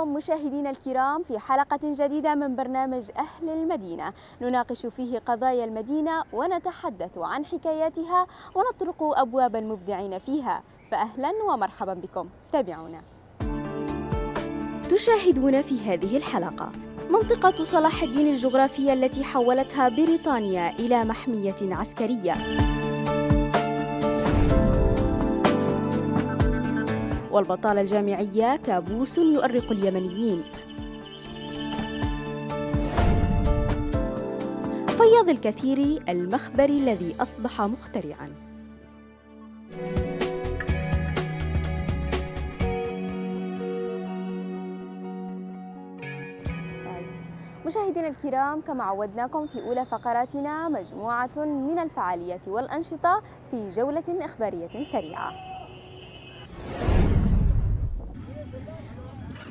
بكم مشاهدينا الكرام في حلقة جديدة من برنامج أهل المدينة. نناقش فيه قضايا المدينة ونتحدث عن حكاياتها ونطرق أبواب المبدعين فيها. فأهلا ومرحبا بكم. تابعونا. تشاهدون في هذه الحلقة منطقة صلاح الدين الجغرافية التي حولتها بريطانيا إلى محمية عسكرية. والبطالة الجامعية كابوس يؤرق اليمنيين. فياض الكثير المخبر الذي أصبح مخترعاً. مشاهدينا الكرام كما عودناكم في أولى فقراتنا مجموعة من الفعاليات والأنشطة في جولة إخبارية سريعة.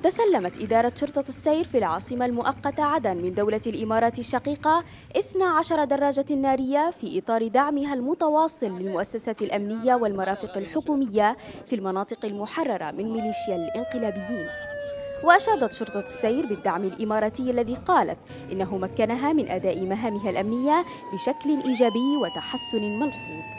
تسلمت إدارة شرطة السير في العاصمة المؤقتة عدن من دولة الإمارات الشقيقة 12 دراجة نارية في إطار دعمها المتواصل للمؤسسات الأمنية والمرافق الحكومية في المناطق المحررة من ميليشيا الانقلابيين. وأشادت شرطة السير بالدعم الإماراتي الذي قالت إنه مكنها من أداء مهامها الأمنية بشكل إيجابي وتحسن ملحوظ.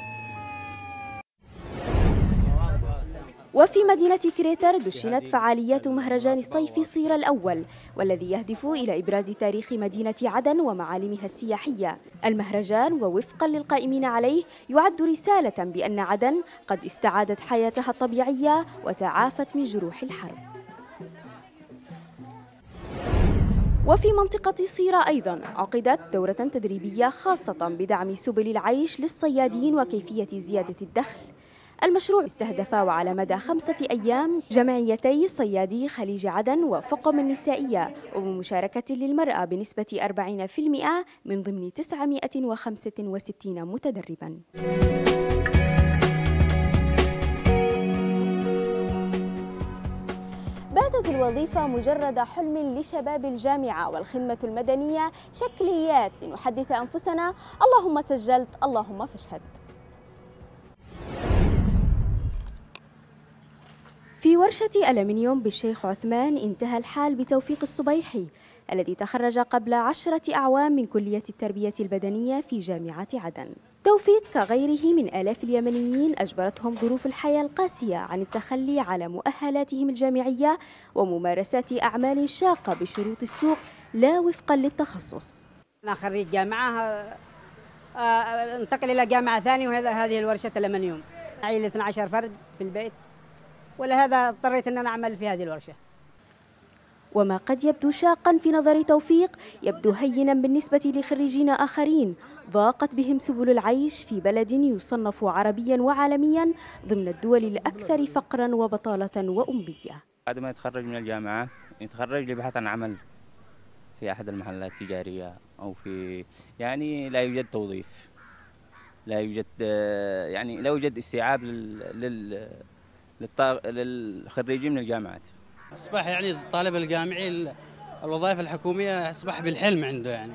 وفي مدينة كريتر دشنت فعاليات مهرجان الصيف صيرة الأول والذي يهدف إلى إبراز تاريخ مدينة عدن ومعالمها السياحية. المهرجان ووفقا للقائمين عليه يعد رسالة بأن عدن قد استعادت حياتها الطبيعية وتعافت من جروح الحرب. وفي منطقة صيرة أيضا عقدت دورة تدريبية خاصة بدعم سبل العيش للصيادين وكيفية زيادة الدخل. المشروع استهدف وعلى مدى خمسة أيام جمعيتي صيادي خليج عدن وفقم النسائية وبمشاركة للمرأة بنسبة 40% من ضمن 965 متدرباً. باتت الوظيفة مجرد حلم لشباب الجامعة والخدمة المدنية شكليات لنحدث أنفسنا اللهم سجلت اللهم فاشهد في ورشة ألمنيوم بالشيخ عثمان انتهى الحال بتوفيق الصبيحي الذي تخرج قبل عشرة أعوام من كلية التربية البدنية في جامعة عدن. توفيق كغيره من آلاف اليمنيين أجبرتهم ظروف الحياة القاسية عن التخلي على مؤهلاتهم الجامعية وممارسات أعمال شاقة بشروط السوق لا وفقا للتخصص. أنا خريج جامعة انتقل إلى جامعة ثانية وهذا هذه الورشة الألمنيوم معي 12 فرد في البيت. ولهذا اضطريت أن أنا أعمل في هذه الورشة؟ وما قد يبدو شاقا في نظر توفيق يبدو هينا بالنسبة لخريجين آخرين. ضاقت بهم سبل العيش في بلد يصنف عربيا وعالميا ضمن الدول الأكثر فقرا وبطالة وأمية. بعد ما يتخرج من الجامعة يتخرج لبحث عن عمل في أحد المحلات التجارية أو في يعني لا يوجد توظيف لا يوجد يعني لا يوجد استيعاب لل للخريجين من الجامعات. أصبح يعني الطالب الجامعي الوظائف الحكومية أصبح بالحلم عنده يعني.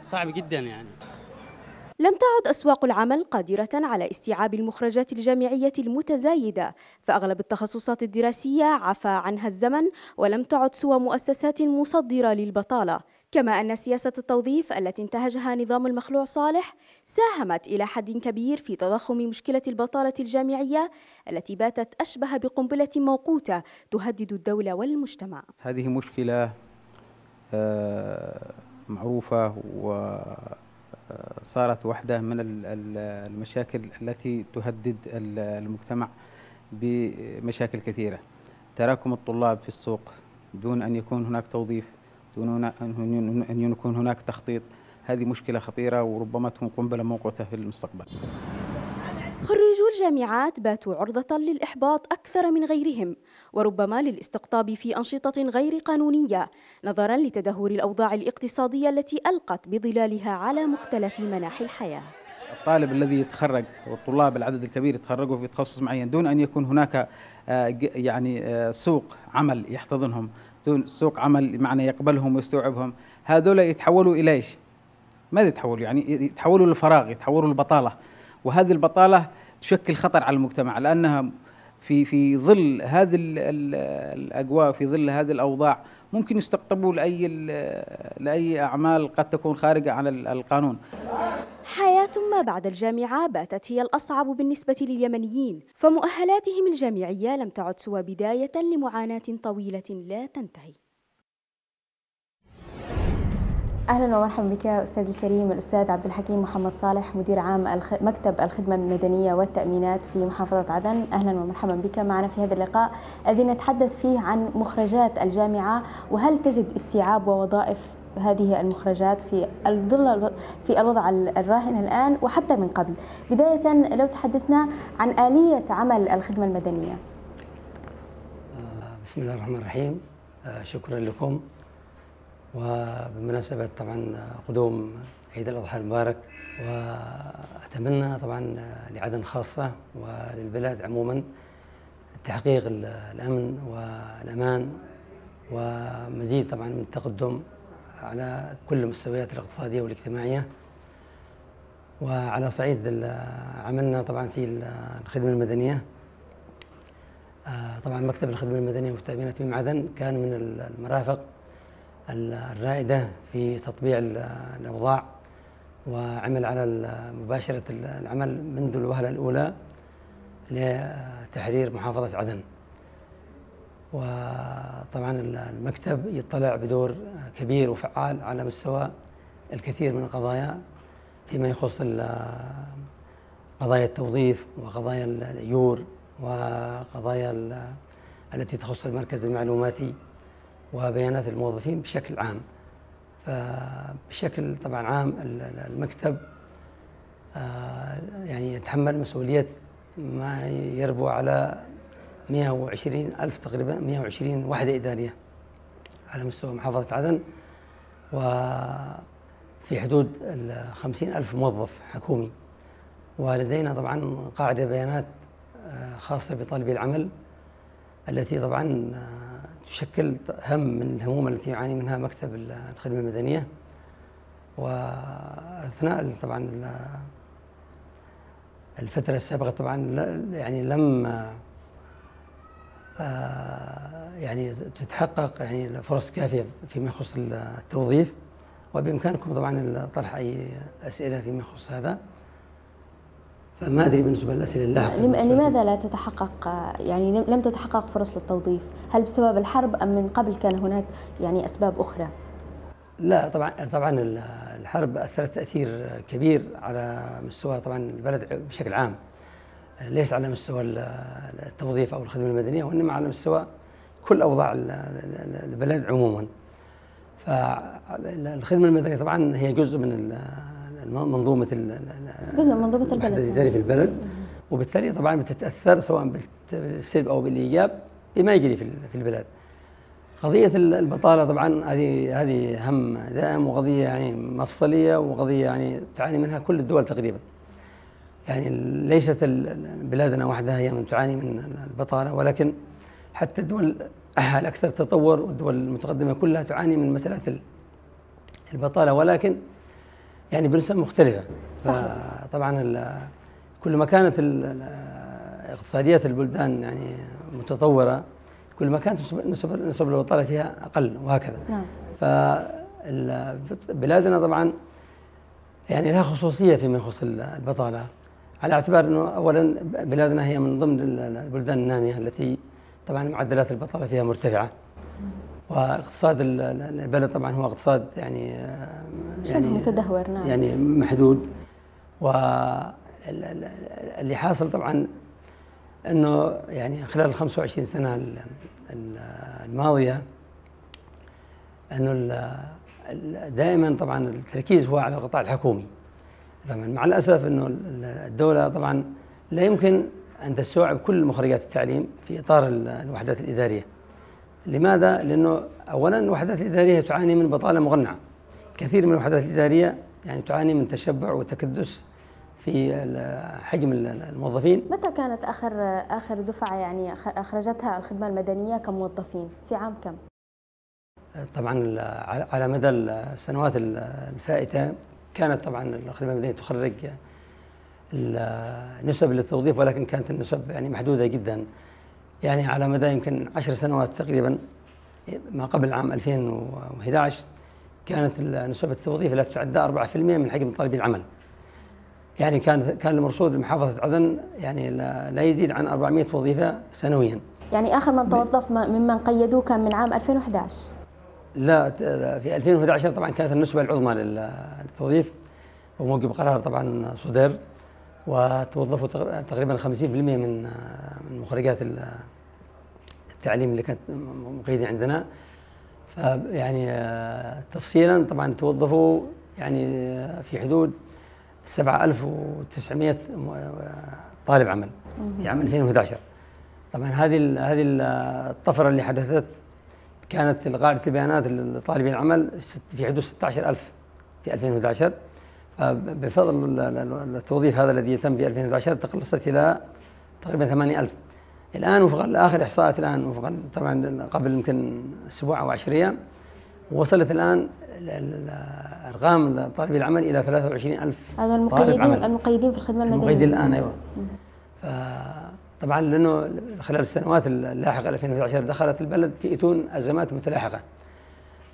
صعب جدا يعني. لم تعد أسواق العمل قادرة على استيعاب المخرجات الجامعية المتزايدة فأغلب التخصصات الدراسية عفى عنها الزمن ولم تعد سوى مؤسسات مصدرة للبطالة. كما أن سياسة التوظيف التي انتهجها نظام المخلوع صالح ساهمت إلى حد كبير في تضخم مشكلة البطالة الجامعية التي باتت أشبه بقنبلة موقوتة تهدد الدولة والمجتمع. هذه مشكلة معروفة وصارت واحدة من المشاكل التي تهدد المجتمع بمشاكل كثيرة. تراكم الطلاب في السوق دون أن يكون هناك توظيف دون أن يكون هناك تخطيط. هذه مشكلة خطيرة وربما تكون قنبلة موقوتة في المستقبل. خريجو الجامعات باتوا عرضة للإحباط أكثر من غيرهم وربما للاستقطاب في أنشطة غير قانونية نظرا لتدهور الأوضاع الاقتصادية التي ألقت بظلالها على مختلف مناحي الحياة. الطالب الذي يتخرج والطلاب العدد الكبير يتخرجوا في تخصص معين دون أن يكون هناك يعني سوق عمل يحتضنهم. سوق عمل معنى يقبلهم ويستوعبهم. هذول يتحولوا إلى إيش؟ ماذا يتحولوا يعني يتحولوا للفراغ يتحولوا للبطالة. وهذه البطالة تشكل خطر على المجتمع لأنها في في ظل هذه ال- ال- الأجواء في ظل هذه الأوضاع ممكن يستقطبوا لأي لأي أعمال قد تكون خارجة عن ال- القانون. حياة ما بعد الجامعة باتت هي الأصعب بالنسبة لليمنيين فمؤهلاتهم الجامعية لم تعد سوى بداية لمعاناة طويلة لا تنتهي. أهلا ومرحبا بك أستاذ الكريم الأستاذ عبد الحكيم محمد صالح مدير عام الخ... مكتب الخدمة المدنية والتأمينات في محافظة عدن. أهلا ومرحبا بك معنا في هذا اللقاء الذي نتحدث فيه عن مخرجات الجامعة وهل تجد استيعاب ووظائف هذه المخرجات في الظل في الوضع الراهن الآن وحتى من قبل. بداية لو تحدثنا عن آلية عمل الخدمة المدنية. آه، بسم الله الرحمن الرحيم. آه، شكرا لكم. وبمناسبة طبعا قدوم عيد الأضحى المبارك. وأتمنى طبعا لعدن خاصة وللبلاد عموما تحقيق ال- الأمن والأمان ومزيد طبعا من التقدم على كل المستويات الاقتصادية والاجتماعية. وعلى صعيد عملنا طبعا في ال- الخدمة المدنية. آه، طبعا مكتب الخدمة المدنية والتأمينات في عدن كان من ال- المرافق ال- الرائدة في تطبيع ال- الأوضاع وعمل على مباشرة ال- العمل منذ الوهلة الأولى لتحرير محافظة عدن. وطبعا ال- المكتب يطلع بدور كبير وفعال على مستوى الكثير من القضايا فيما يخص قضايا التوظيف وقضايا ال- الأجور وقضايا ال- التي تخص المركز المعلوماتي وبيانات الموظفين بشكل عام. فبشكل طبعا عام ال- ال- المكتب آه، يعني يتحمل مسؤولية ما يربو على 120 ألف تقريبا 120 وحدة إدارية على مستوى محافظة عدن. وفي حدود ال 50 ألف موظف حكومي. ولدينا طبعا قاعدة بيانات آه، خاصة بطالبي العمل التي طبعا آه، تشكل هم من الهموم التي يعاني منها مكتب الخدمة المدنية. وأثناء طبعا ال- الفترة السابقة طبعا يعني لم يعني تتحقق يعني فرص كافية فيما يخص التوظيف وبإمكانكم طبعا طرح أي أسئلة فيما يخص هذا. فما أدري بالنسبة للأسئلة اللاحقة لم- لماذا لا تتحقق؟ يعني لم- تتحقق فرص للتوظيف. هل بسبب الحرب أم من قبل كان هناك يعني أسباب أخرى؟ لا طبعا طبعا ال- الحرب أثرت تأثير كبير على مستوى طبعا البلد بشكل عام. ليس على مستوى ال- التوظيف أو الخدمة المدنية وإنما على مستوى كل ال- البلد عموما. فالخدمة المدنية طبعا هي جزء من ال- جزء من منظومة الوحدة البلد الإدارية في البلد. وبالتالي طبعا بتتأثر سواء بالسلب أو بالإيجاب بما يجري في ال- في البلاد قضية ال- البطالة طبعا هذه هذه هم دائم وقضية يعني مفصلية وقضية يعني تعاني منها كل الدول تقريبا. يعني ليست بلادنا وحدها هي من تعاني من البطالة ولكن حتى الدول الأكثر تطور والدول المتقدمة كلها تعاني من مسألة ال- البطالة ولكن يعني بنسب مختلفة. فطبعا ال- كل ما كانت اقتصاديات البلدان يعني متطورة كل ما كانت نسب نسب البطالة فيها أقل وهكذا. نعم. فبلادنا طبعا يعني لها خصوصية فيما يخص ال- البطالة. على اعتبار أنه أولا بلادنا هي من ضمن ال- ال- البلدان النامية التي طبعا معدلات البطالة فيها مرتفعة. واقتصاد ال- ال- البلد طبعا هو اقتصاد يعني شبه متدهور نعم. يعني محدود. واللي حاصل طبعا إنه يعني خلال ال 25 سنة ال- ال- الماضية إنه دائما طبعا التركيز هو على القطاع الحكومي. طبعا. مع الأسف إنه ال- الدولة طبعا لا يمكن أن تستوعب كل مخرجات التعليم في إطار ال- الوحدات الإدارية. لماذا؟ لأنه اولا الوحدات الإدارية تعاني من بطالة مغنعة. كثير من الوحدات الإدارية يعني تعاني من تشبع وتكدس في حجم ال- الموظفين. متى كانت اخر آخر دفعة يعني أخ- أخرجتها الخدمة المدنية كموظفين؟ في عام كم؟ طبعا على مدى السنوات ال- الفائتة كانت طبعا الخدمه المدنية تخرج ال- نسب للتوظيف ولكن كانت النسب يعني محدودة جدا. يعني على مدى يمكن عشر سنوات تقريبا ما قبل عام 2011 كانت نسبة التوظيف لا تتعدى 4% من حجم طالبي العمل. يعني كان كان المرصود لمحافظة عدن يعني لا, لا يزيد عن 400 وظيفة سنويا. يعني آخر من توظف ممن قيدوه كان من عام 2011 لا في 2011 طبعا كانت النسبة العظمى للتوظيف وموجب قرار طبعا صدر وتوظفوا تقريبا 50% من من مخرجات التعليم اللي كانت مقيدة عندنا. فيعني تفصيلا طبعا توظفوا يعني في حدود 7900 طالب عمل في عام 2011 طبعا هذه هذه الطفرة اللي حدثت كانت قاعدة البيانات لطالبي العمل في حدود 16000 في 2011 فبفضل التوظيف هذا الذي يتم في 2011 تقلصت إلى تقريبا 8000 الآن وفق آخر إحصاءات الآن وفق طبعا قبل يمكن أسبوع أو 10 أيام وصلت الآن أرقام طالبي العمل إلى 23000 هذا المقيدين المقيدين في الخدمة المدنية. المقيدين الآن أيوه. طبعا لأنه خلال السنوات اللاحقة 2011 دخلت البلد في إتون أزمات متلاحقة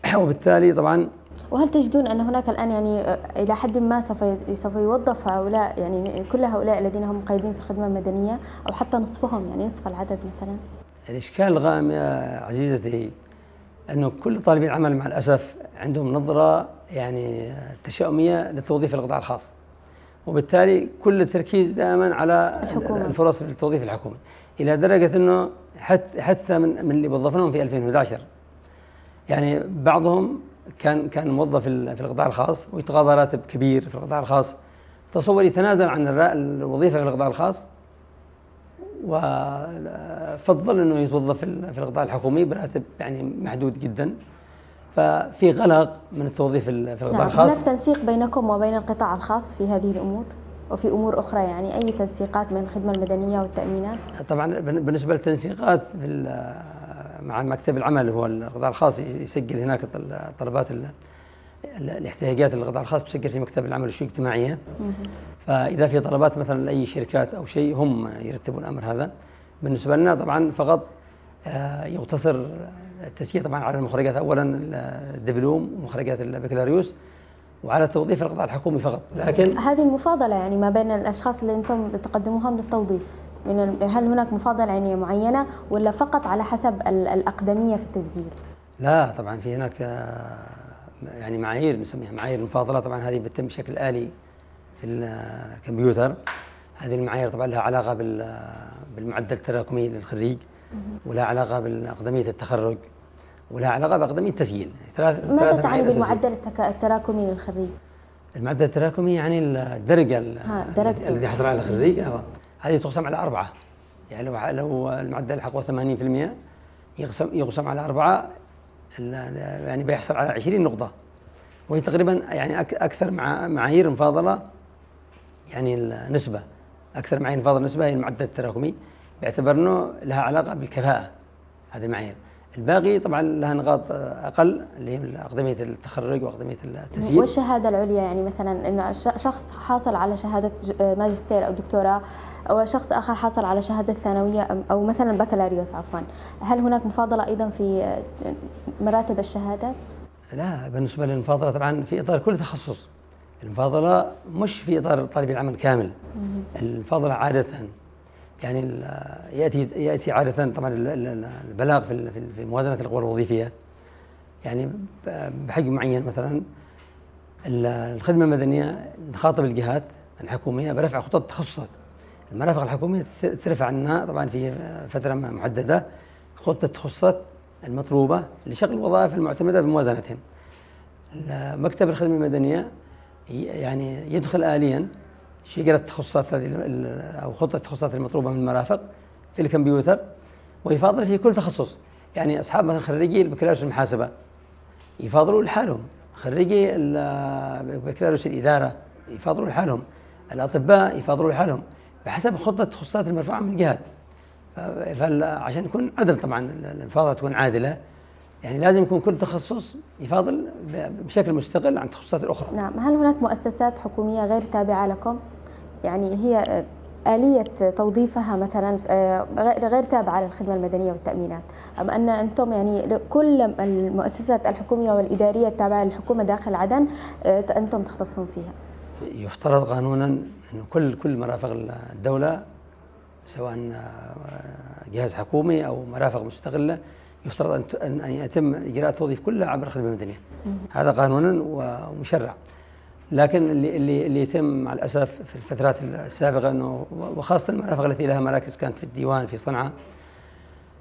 وبالتالي طبعا وهل تجدون أن هناك الآن يعني إلى حد ما سوف سوف يوظف هؤلاء يعني كل هؤلاء الذين هم مقيدين في الخدمة المدنية أو حتى نصفهم يعني نصف العدد مثلا؟ الإشكال الغام يا عزيزتي أنه كل طالبي العمل مع الأسف عندهم نظرة يعني تشاؤمية للتوظيف القطاع الخاص. وبالتالي كل التركيز دائما على الحكومة. الفرص في التوظيف الحكومي. إلى درجة إنه حتى حتى من من اللي وظفناهم في 2011 يعني بعضهم كان كان موظف في القطاع الخاص ويتقاضى راتب كبير في القطاع الخاص. تصور يتنازل عن الوظيفة في القطاع الخاص وفضل إنه يتوظف في القطاع الحكومي براتب يعني محدود جدا. ففي غلق من التوظيف في القطاع نعم الخاص. هناك تنسيق بينكم وبين القطاع الخاص في هذه الأمور؟ وفي أمور أخرى يعني أي تنسيقات من الخدمة المدنية والتأمينات؟ طبعا بالنسبة للتنسيقات مع مكتب العمل هو القطاع الخاص يسجل هناك طلبات الاحتياجات للقطاع الخاص تسجل في مكتب العمل والشؤون الاجتماعية. فإذا في طلبات مثلا لأي شركات أو شيء هم يرتبون الأمر هذا. بالنسبة لنا طبعا فقط آه، يقتصر التسجيل طبعا على المخرجات اولا الدبلوم ومخرجات البكالوريوس وعلى توظيف القطاع الحكومي فقط. لكن هذه المفاضلة يعني ما بين الأشخاص اللي أنتم تقدموهم للتوظيف. من هل هناك مفاضلة يعني معينة ولا فقط على حسب الأقدمية في التسجيل؟ لا طبعا في هناك يعني معايير نسميها معايير المفاضلة. طبعا هذه بتتم بشكل آلي في الكمبيوتر هذه المعايير طبعا لها علاقة بالمعدل التراكمي للخريج ولها علاقة باقدميه التخرج. ولها علاقة باقدميه التسجيل. ثلاث ماذا تعني بالمعدل التراكمي للخريج؟ المعدل التراكمي يعني الدرجة الذي حصل على الخريج هذه تقسم على أربعة. يعني لو لو المعدل حقه 80% يقسم يقسم على أربعة يعني بيحصل على 20 نقطة. وهي تقريبا يعني أكثر مع معايير المفاضله يعني النسبة. أكثر معايير المفاضله النسبة هي المعدل التراكمي. باعتبار إنه لها علاقة بالكفاءة هذه المعايير. الباقي طبعا لها نقاط أقل اللي هي أقدمية التخرج وأقدمية التسجيل. والشهاده العليا؟ يعني مثلا انه شخص حاصل على شهادة ماجستير أو دكتوراه أو شخص آخر حصل على شهادة ثانوية أو مثلا بكالوريوس عفوا. هل هناك مفاضلة أيضا في مراتب الشهادات لا بالنسبة للمفاضلة طبعا في إطار كل تخصص. المفاضلة مش في إطار طالب العمل كامل. المفاضلة عادة يعني ياتي يأتي عادة طبعا البلاغ في في موازنة القوى الوظيفية. يعني بحجم معين مثلا الخدمة المدنية نخاطب الجهات الحكومية برفع خطط التخصصات. المرافق الحكومية ترفع عنا طبعا في فترة محددة خطة التخصصات المطلوبة لشغل الوظائف المعتمدة بموازنتهم. مكتب الخدمة المدنية يعني يدخل اليا شجرة التخصصات هذه أو خطة التخصصات المطلوبة من المرافق في الكمبيوتر ويفاضل في كل تخصص. يعني أصحاب مثلا خريجي البكالوريوس المحاسبة يفاضلوا لحالهم. خريجي بكالوريوس الإدارة يفاضلوا لحالهم. الأطباء يفاضلوا لحالهم. بحسب خطة التخصصات المرفوعة من الجهات. فعشان يكون عدل طبعا الفاضله تكون عادلة. يعني لازم يكون كل تخصص يفاضل بشكل مستقل عن التخصصات الأخرى. نعم، هل هناك مؤسسات حكومية غير تابعة لكم؟ يعني هي آلية توظيفها مثلا آه، غير تابعة للخدمة المدنية والتأمينات أم أن أنتم يعني كل المؤسسات الحكومية والإدارية التابعة للحكومة داخل عدن آه، أنتم تختصون فيها يفترض قانونا أن كل كل مرافق الدولة سواء جهاز حكومي أو مرافق مستقلة يفترض أن أن يتم إجراء التوظيف كلها عبر الخدمة المدنية هذا قانونا ومشرع. لكن اللي اللي اللي يتم مع الأسف في الفترات السابقة إنه وخاصة المرافق التي لها مراكز كانت في الديوان في صنعاء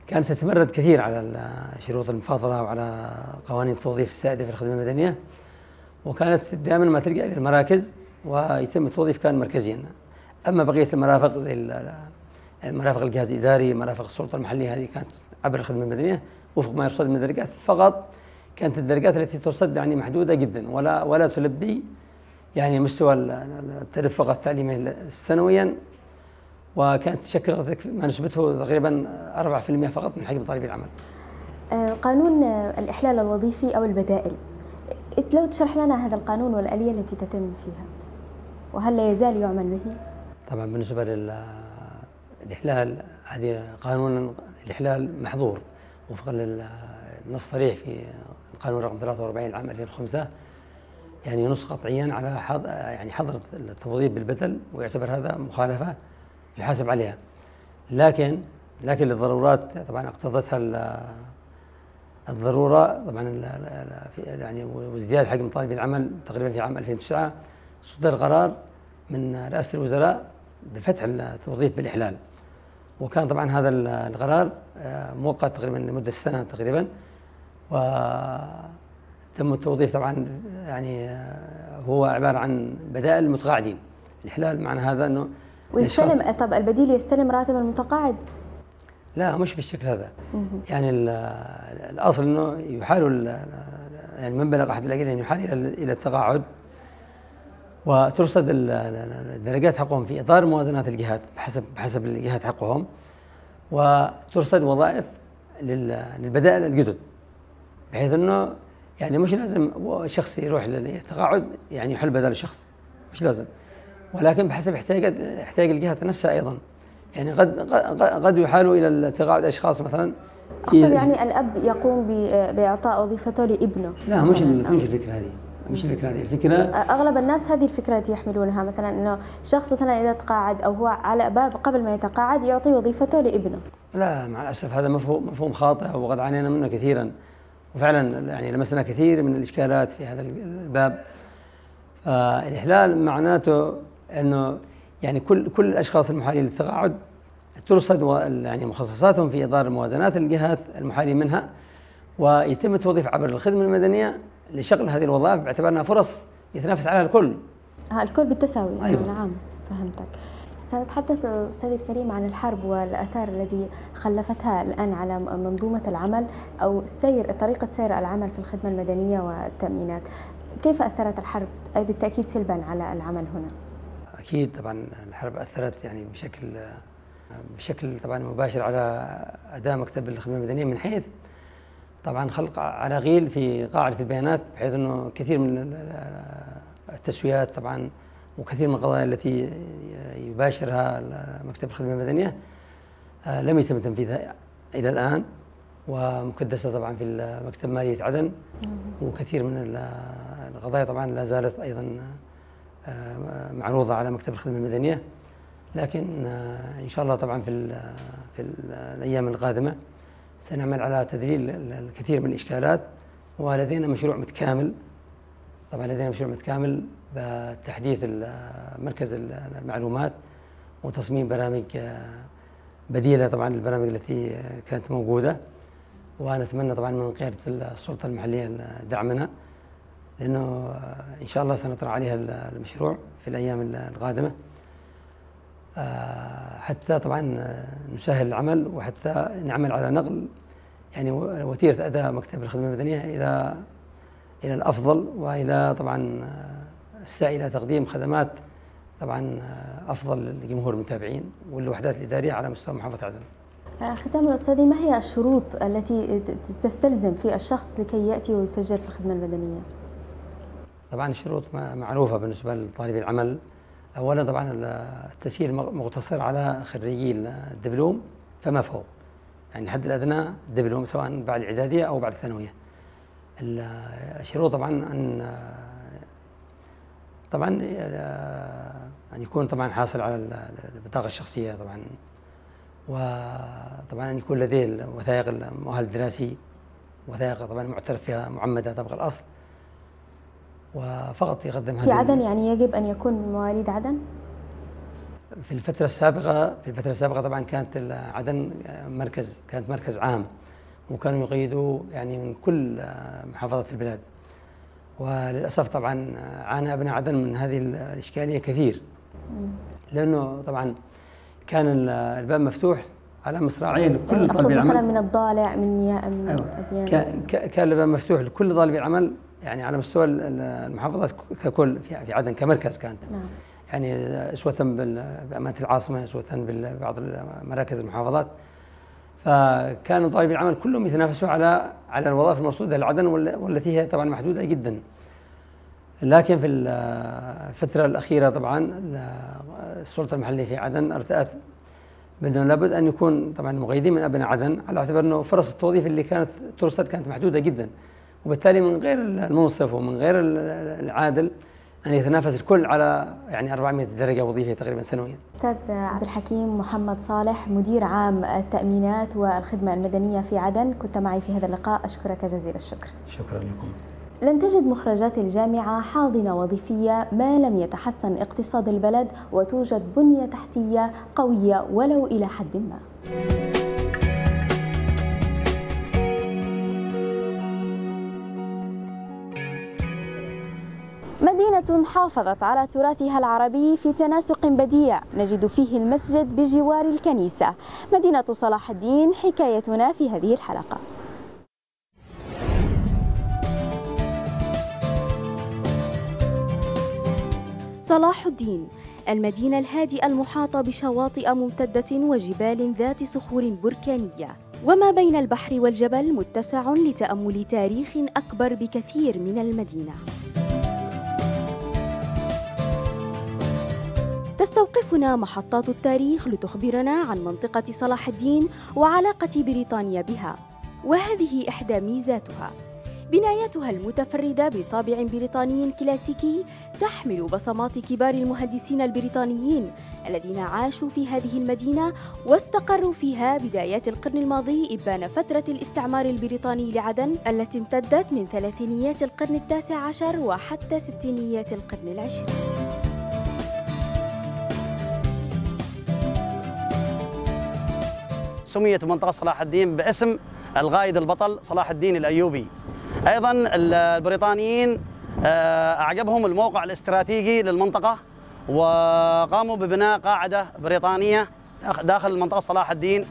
كانت تتمرد كثير على شروط المفاضلة وعلى قوانين التوظيف السائدة في الخدمة المدنية. وكانت دائما ما تلجأ إلى المراكز ويتم التوظيف كان مركزيا. أما بقية المرافق زي المرافق الجهاز الإداري مرافق السلطة المحلية هذه كانت عبر الخدمة المدنية وفق ما يرصد من الدرجات فقط كانت الدرجات التي ترصد يعني محدودة جدا ولا ولا تلبي يعني مستوى التدفق التعليمي سنويا وكانت تشكل ما نسبته تقريبا 4% فقط من حجم طالبي العمل. آه، قانون الإحلال الوظيفي أو البدائل لو تشرح لنا هذا القانون والآلية التي تتم فيها وهل لا يزال يعمل به؟ طبعا بالنسبة للإحلال هذه قانون الإحلال محظور وفقا للنص الصريح في القانون رقم 43 عام 2005 يعني ينص قطعيا على حض يعني حظر التوظيف بالبدل ويعتبر هذا مخالفة يحاسب عليها. لكن لكن للضرورات طبعا اقتضتها الضرورة طبعا يعني وازدياد حجم طالبي العمل تقريبا في عام 2009 صدر قرار من رئاسة الوزراء بفتح التوظيف بالإحلال. وكان طبعا هذا القرار آه، مؤقت تقريبا لمدة سنة تقريبا. و تم التوظيف طبعا يعني هو عبارة عن بدائل المتقاعدين الإحلال معنى هذا أنه ويستلم طب البديل يستلم راتب المتقاعد؟ لا مش بالشكل هذا. يعني الأصل أنه يحال يعني من بلغ أحد الأجيال يحال إلى التقاعد. وترصد الدرجات حقهم في إطار موازنات الجهات بحسب بحسب الجهات حقهم وترصد وظائف للبدائل الجدد. بحيث أنه يعني مش لازم شخص يروح للتقاعد يعني يحل بدل الشخص مش لازم. ولكن بحسب احتياج احتياج الجهات نفسها أيضا. يعني قد قد يحال إلى التقاعد أشخاص مثلا أقصد يعني الأب يقوم بإعطاء وظيفته لابنه. لا مش مش الفكرة هذه. مش الفكرة هذه الفكرة؟ أغلب الناس هذه الفكرة التي يحملونها مثلا إنه شخص مثلا إذا تقاعد أو هو على باب قبل ما يتقاعد يعطي وظيفته لابنه. لا مع الأسف هذا مفهوم مفهوم خاطئ وقد عانينا منه كثيرا. وفعلا يعني لمسنا كثير من الإشكالات في هذا الباب. الإحلال معناته أنه يعني كل كل الأشخاص المحالين للتقاعد ترصد يعني مخصصاتهم في إطار موازنات الجهات المحالين منها ويتم التوظيف عبر الخدمة المدنية لشغل هذه الوظائف باعتبارها فرص يتنافس عليها الكل. الكل بالتساوي أيوة. نعم فهمتك. سنتحدث أستاذي الكريم عن الحرب والآثار التي خلفتها الآن على منظومة العمل أو سير طريقة سير العمل في الخدمة المدنية والتأمينات كيف أثرت الحرب بالتأكيد سلبا على العمل هنا؟ أكيد طبعا الحرب أثرت يعني بشكل بشكل طبعا مباشر على أداء مكتب الخدمة المدنية من حيث طبعا خلق عراقيل في قاعدة البيانات بحيث أنه كثير من التسويات طبعا وكثير من القضايا التي يباشرها مكتب الخدمة المدنية آه، لم يتم تنفيذها إلى الآن ومكدسة طبعا في مكتب مالية عدن وكثير من القضايا طبعا لا زالت أيضا آه، معروضة على مكتب الخدمة المدنية. لكن آه، إن شاء الله طبعا في في الأيام القادمة سنعمل على تذليل الكثير من الإشكالات ولدينا مشروع متكامل طبعا لدينا مشروع متكامل بتحديث مركز المعلومات وتصميم برامج بديلة طبعا للبرامج التي كانت موجودة. ونتمنى طبعا من قيادة السلطة المحلية دعمنا لأنه إن شاء الله سنطرح عليها المشروع في الأيام القادمة حتى طبعا نسهل العمل وحتى نعمل على نقل يعني وتيرة أداء مكتب الخدمة المدنية إلى إلى الأفضل وإلى طبعا السعي إلى تقديم خدمات طبعا أفضل لجمهور المتابعين والوحدات الإدارية على مستوى محافظة عدن آه، ختاما أستاذي ما هي الشروط التي تستلزم في الشخص لكي يأتي ويسجل في الخدمة المدنية؟ طبعا الشروط معروفة بالنسبة لطالب العمل اولا طبعا التسجيل مقتصر على خريجي الدبلوم فما فوق. يعني الحد الادنى دبلوم سواء بعد الإعدادية أو بعد الثانوية. الشروط طبعا ان طبعا أن يكون طبعا حاصل على البطاقة الشخصية طبعا. وطبعا أن يكون لديه الوثائق المؤهل الدراسي وثائق طبعا معترف فيها معمدة طبق الأصل. وفقط يقدم في عدن يعني يجب أن يكون من مواليد عدن؟ في الفترة السابقة في الفترة السابقة طبعا كانت عدن مركز كانت مركز عام وكانوا يقيدوا يعني من كل محافظات البلاد. وللأسف طبعا عانى أبناء عدن من هذه الإشكالية كثير. لأنه طبعا كان الباب مفتوح على مصراعيه لكل طالب العمل. مثلا من الضالع من يا من أيوة. كان كان الباب مفتوح لكل طالب العمل يعني على مستوى المحافظات ككل في عدن كمركز كانت نعم. يعني اسوة بأمانة العاصمة اسوة ببعض مراكز المحافظات فكانوا طالبي العمل كلهم يتنافسوا على على الوظائف المرصوده لعدن والتي هي طبعا محدودة جدا. لكن في الفترة الأخيرة طبعا السلطة المحلية في عدن أرتأت بانه لابد أن يكون طبعا مقيدين من أبناء عدن على اعتبار إنه فرص التوظيف اللي كانت ترصد كانت محدودة جدا. وبالتالي من غير المنصف ومن غير العادل أن يتنافس الكل على يعني 400 درجة وظيفية تقريبا سنويا. أستاذ عبد الحكيم محمد صالح مدير عام التأمينات والخدمة المدنية في عدن كنت معي في هذا اللقاء أشكرك جزيل الشكر. شكرا لكم. لن تجد مخرجات الجامعة حاضنة وظيفية ما لم يتحسن اقتصاد البلد وتوجد بنية تحتية قوية ولو إلى حد ما. مدينة حافظت على تراثها العربي في تناسق بديع نجد فيه المسجد بجوار الكنيسة. مدينة صلاح الدين حكايتنا في هذه الحلقة. صلاح الدين المدينة الهادئة المحاطة بشواطئ ممتدة وجبال ذات صخور بركانية. وما بين البحر والجبل متسع لتأمل تاريخ أكبر بكثير من المدينة. تستوقفنا محطات التاريخ لتخبرنا عن منطقة صلاح الدين وعلاقة بريطانيا بها وهذه إحدى ميزاتها. بنايتها المتفردة بطابع بريطاني كلاسيكي تحمل بصمات كبار المهندسين البريطانيين الذين عاشوا في هذه المدينة واستقروا فيها بدايات القرن الماضي إبان فترة الاستعمار البريطاني لعدن التي امتدت من ثلاثينيات القرن التاسع عشر وحتى ستينيات القرن العشرين. سميت منطقة صلاح الدين باسم القائد البطل صلاح الدين الأيوبي. أيضا البريطانيين آه، أعجبهم الموقع الاستراتيجي للمنطقة وقاموا ببناء قاعدة بريطانية داخل منطقة صلاح الدين.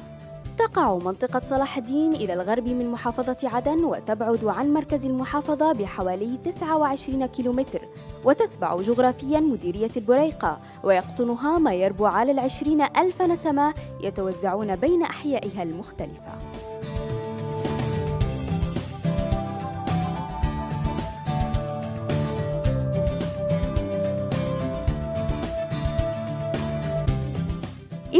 تقع منطقة صلاح الدين إلى الغرب من محافظة عدن وتبعد عن مركز المحافظة بحوالي 29 كيلومتر وتتبع جغرافيا مديرية البريقة ويقطنها ما يربو على العشرين ألف نسمة يتوزعون بين أحيائها المختلفة.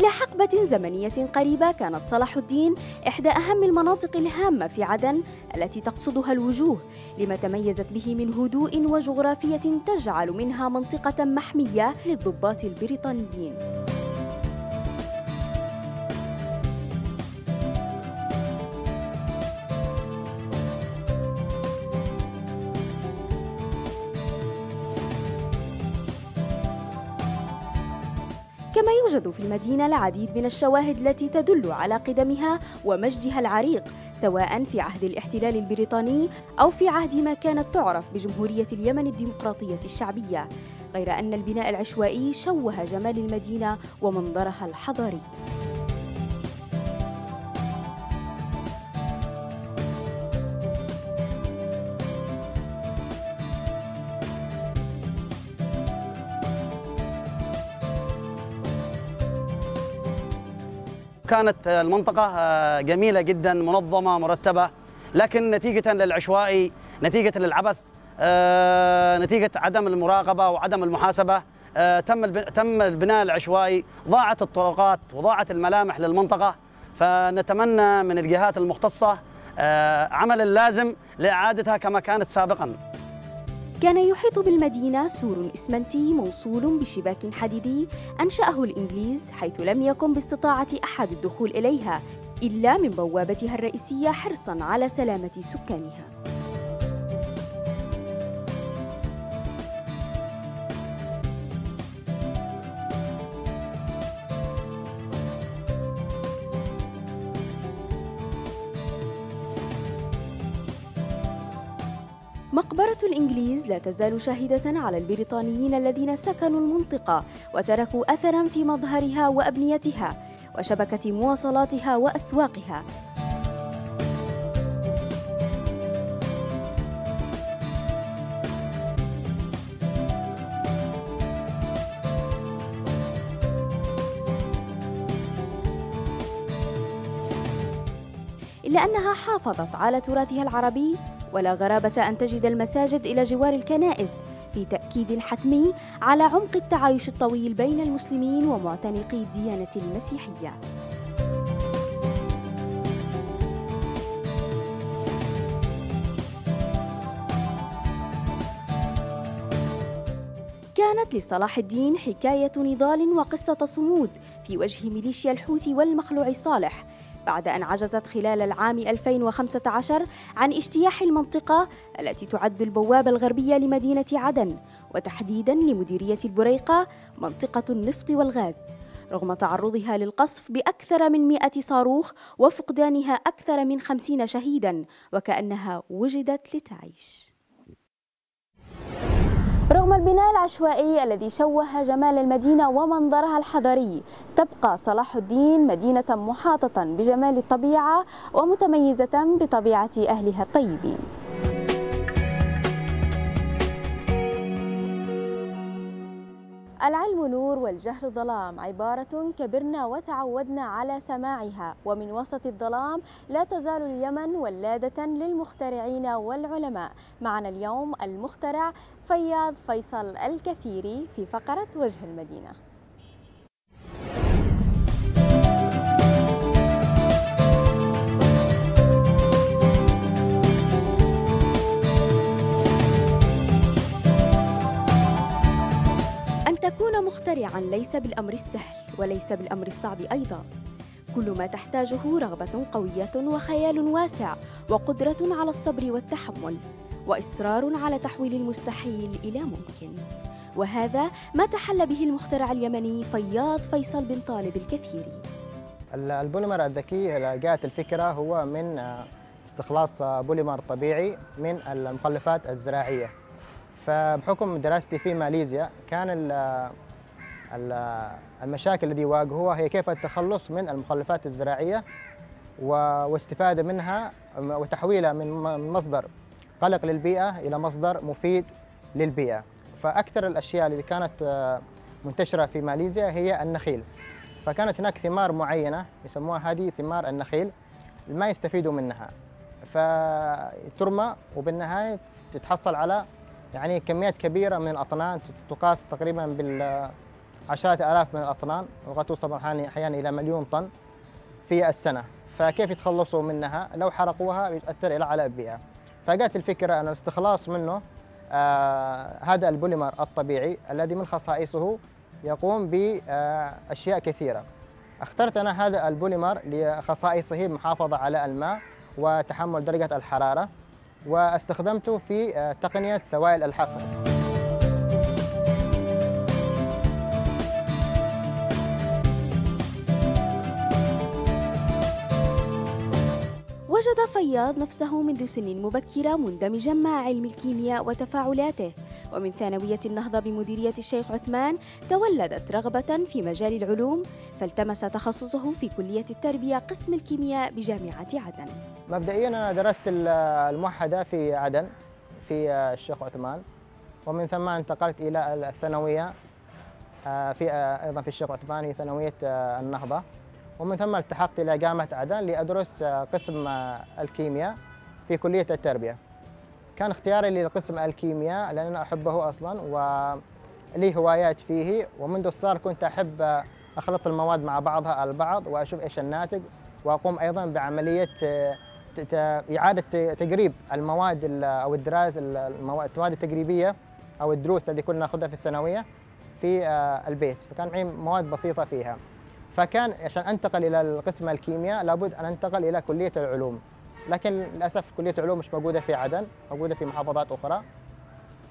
إلى حقبة زمنية قريبة كانت صلاح الدين إحدى أهم المناطق الهامة في عدن التي تقصدها الوجوه لما تميزت به من هدوء وجغرافية تجعل منها منطقة محمية للضباط البريطانيين. كما يوجد في المدينة العديد من الشواهد التي تدل على قدمها ومجدها العريق سواء في عهد الاحتلال البريطاني أو في عهد ما كانت تعرف بجمهورية اليمن الديمقراطية الشعبية. غير أن البناء العشوائي شوه جمال المدينة ومنظرها الحضاري. كانت المنطقة آه، جميلة جدا منظمة مرتبة. لكن نتيجة للعشوائي نتيجة للعبث آه، نتيجة عدم المراقبة وعدم المحاسبة آه، تم تم البناء العشوائي ضاعت الطرقات وضاعت الملامح للمنطقة. فنتمنى من الجهات المختصة آه، عمل اللازم لإعادتها كما كانت سابقا. كان يحيط بالمدينة سور إسمنتي موصول بشباك حديدي أنشأه الإنجليز حيث لم يكن باستطاعة أحد الدخول إليها إلا من بوابتها الرئيسية حرصاً على سلامة سكانها. الإنجليز لا تزال شاهدة على البريطانيين الذين سكنوا المنطقة وتركوا أثراً في مظهرها وأبنيتها وشبكة مواصلاتها وأسواقها. إلا أنها حافظت على تراثها العربي ولا غرابة أن تجد المساجد إلى جوار الكنائس في تأكيد حتمي على عمق التعايش الطويل بين المسلمين ومعتنقي الديانة المسيحية. كانت لصلاح الدين حكاية نضال وقصة صمود في وجه ميليشيا الحوثي والمخلوع صالح بعد أن عجزت خلال العام 2015 عن اجتياح المنطقة التي تعد البوابة الغربية لمدينة عدن وتحديداً لمديرية البريقة منطقة النفط والغاز. رغم تعرضها للقصف بأكثر من 100 صاروخ وفقدانها أكثر من 50 شهيداً وكأنها وجدت لتعيش. رغم البناء العشوائي الذي شوه جمال المدينة ومنظرها الحضري تبقى صلاح الدين مدينة محاطة بجمال الطبيعة ومتميزة بطبيعة أهلها الطيبين. العلم نور والجهل ظلام عبارة كبرنا وتعودنا على سماعها. ومن وسط الظلام لا تزال اليمن ولادة للمخترعين والعلماء. معنا اليوم المخترع فياض فيصل الكثيري في فقرة وجه المدينة. تكون مخترعا ليس بالأمر السهل وليس بالأمر الصعب أيضا. كل ما تحتاجه رغبة قوية وخيال واسع وقدرة على الصبر والتحمل وإصرار على تحويل المستحيل إلى ممكن. وهذا ما تحلى به المخترع اليمني فياض فيصل بن طالب الكثيري البوليمر الذكي جاءت الفكرة هو من استخلاص بوليمر طبيعي من المخلفات الزراعية. فبحكم دراستي في ماليزيا كان ال ال المشاكل التي واجهوها هي كيف التخلص من المخلفات الزراعية واستفادة منها وتحويلها من مصدر قلق للبيئة إلى مصدر مفيد للبيئة. فأكثر الأشياء اللي كانت منتشرة في ماليزيا هي النخيل. فكانت هناك ثمار معينة يسموها هذه ثمار النخيل ما يستفيدوا منها. فترمى وبالنهاية تتحصل على يعني كميات كبيرة من الأطنان تقاس تقريبا بالعشرات آلاف من الأطنان وقد توصل أحيانا إلى مليون طن في السنة. فكيف يتخلصوا منها؟ لو حرقوها يؤثر على البيئة. فجاءت الفكرة أن الاستخلاص منه آه هذا البوليمر الطبيعي الذي من خصائصه يقوم بأشياء كثيرة. اخترت أنا هذا البوليمر لخصائصه المحافظة على الماء وتحمل درجة الحرارة. واستخدمته في تقنية سوائل الحقن وجد فياض نفسه منذ سن مبكرة مندمجا مع علم الكيمياء وتفاعلاته. ومن ثانوية النهضة بمديرية الشيخ عثمان تولدت رغبة في مجال العلوم فالتمس تخصصه في كلية التربية قسم الكيمياء بجامعة عدن. مبدئيا أنا درست الموحدة في عدن في الشيخ عثمان ومن ثم انتقلت إلى الثانوية في أيضا في الشيخ عثمان هي ثانوية النهضة. ومن ثم التحقت إلى جامعة عدن لأدرس قسم الكيمياء في كلية التربية. كان اختياري لقسم الكيمياء لأن أنا أحبه أصلا لي هوايات فيه. ومنذ الصغر كنت أحب أخلط المواد مع بعضها البعض وأشوف إيش الناتج وأقوم أيضا بعملية إعادة تقريب المواد أو الدراسة المواد التقريبية أو الدروس اللي كنا نأخذها في الثانوية في البيت. فكان معي مواد بسيطة فيها. فكان عشان أنتقل إلى القسم الكيمياء لابد أن أنتقل إلى كلية العلوم. لكن للأسف كلية العلوم مش موجودة في عدن موجودة في محافظات أخرى.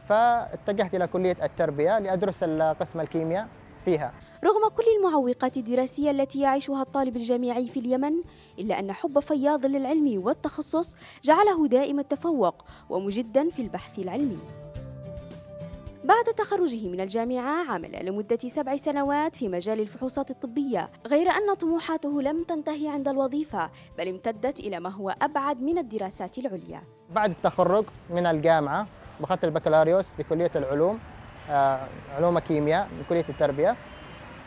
فاتجهت إلى كلية التربية لأدرس قسم الكيمياء فيها. رغم كل المعوقات الدراسية التي يعيشها الطالب الجامعي في اليمن إلا أن حب فياض للعلم والتخصص جعله دائم التفوق ومجدا في البحث العلمي. بعد تخرجه من الجامعة عمل لمدة سبع سنوات في مجال الفحوصات الطبية غير أن طموحاته لم تنتهي عند الوظيفة بل امتدت إلى ما هو أبعد من الدراسات العليا. بعد التخرج من الجامعة أخذت البكالوريوس في كلية العلوم آه، علوم كيمياء من كلية التربية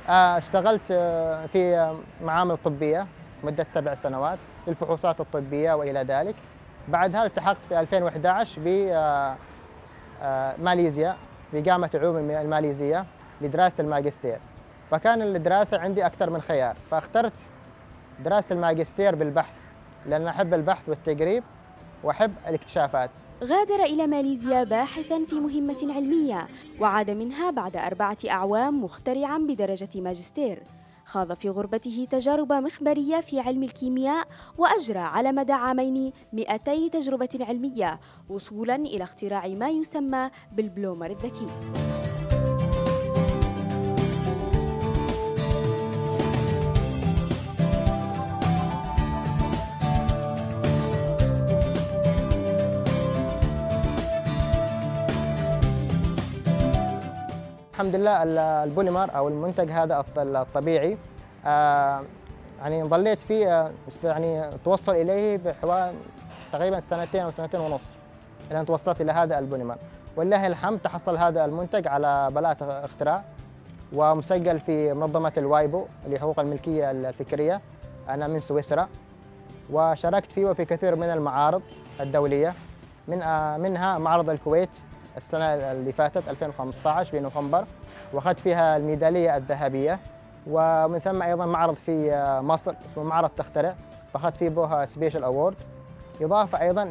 آه، اشتغلت آه، في معامل طبية مدة سبع سنوات للفحوصات الطبية وإلى ذلك. بعدها التحقت في 2011 بماليزيا في جامعة العلوم الماليزية لدراسة الماجستير. فكان الدراسة عندي أكثر من خيار فاخترت دراسة الماجستير بالبحث لأن أحب البحث والتقريب وأحب الاكتشافات. غادر إلى ماليزيا باحثا في مهمة علمية وعاد منها بعد أربعة أعوام مخترعا بدرجة ماجستير. خاض في غربته تجارب مخبرية في علم الكيمياء وأجرى على مدى عامين 200 تجربة علمية وصولا إلى اختراع ما يسمى بالبلومر الذكي. الحمد لله البوليمر أو المنتج هذا الطبيعي. آه، يعني ظليت فيه آه، يعني توصل إليه بحوالي تقريبا سنتين أو سنتين ونص أن توصلت إلى هذا البوليمر ولله الحمد تحصل هذا المنتج على براءة اختراع ومسجل في منظمة الوايبو لحقوق الملكية الفكرية. أنا من سويسرا وشاركت فيه في كثير من المعارض الدولية. من آه، منها معرض الكويت السنة اللي فاتت 2015 في نوفمبر واخذت فيها الميدالية الذهبية. ومن ثم أيضا معرض في آه، مصر اسمه معرض تخترع. فأخذت فيه بوها special award إضافة أيضا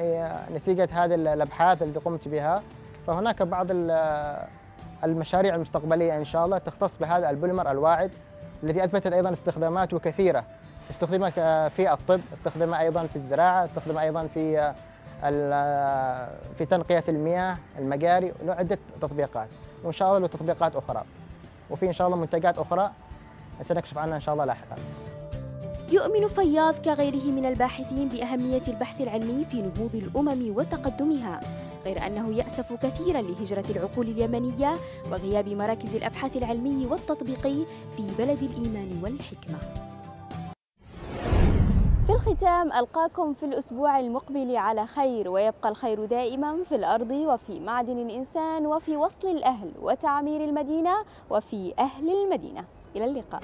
نتيجة هذه الأبحاث التي قمت بها. فهناك بعض المشاريع المستقبلية إن شاء الله تختص بهذا البوليمر الواعد الذي أثبتت أيضا استخداماته كثيرة. استخدم في الطب استخدم أيضا في الزراعة استخدم أيضا في آه، في تنقية المياه المجاري عدة تطبيقات. وإن شاء الله له تطبيقات أخرى. وفي إن شاء الله منتجات أخرى سنكشف عنها إن شاء الله لاحقا. يؤمن فياض كغيره من الباحثين بأهمية البحث العلمي في نهوض الأمم وتقدمها غير أنه يأسف كثيرا لهجرة العقول اليمنية وغياب مراكز الأبحاث العلمي والتطبيقي في بلد الإيمان والحكمة. في الختام ألقاكم في الأسبوع المقبل على خير ويبقى الخير دائما في الأرض وفي معدن الإنسان وفي وصل الأهل وتعمير المدينة وفي أهل المدينة. إلى اللقاء.